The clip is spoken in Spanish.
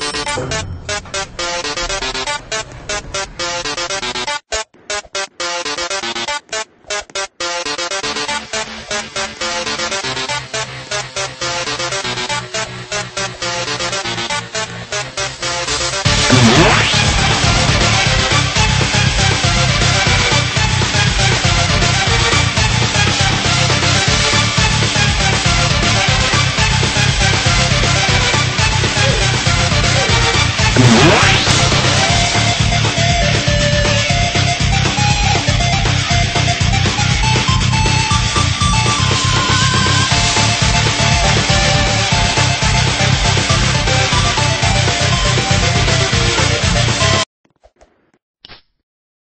Thank you. What?